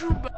true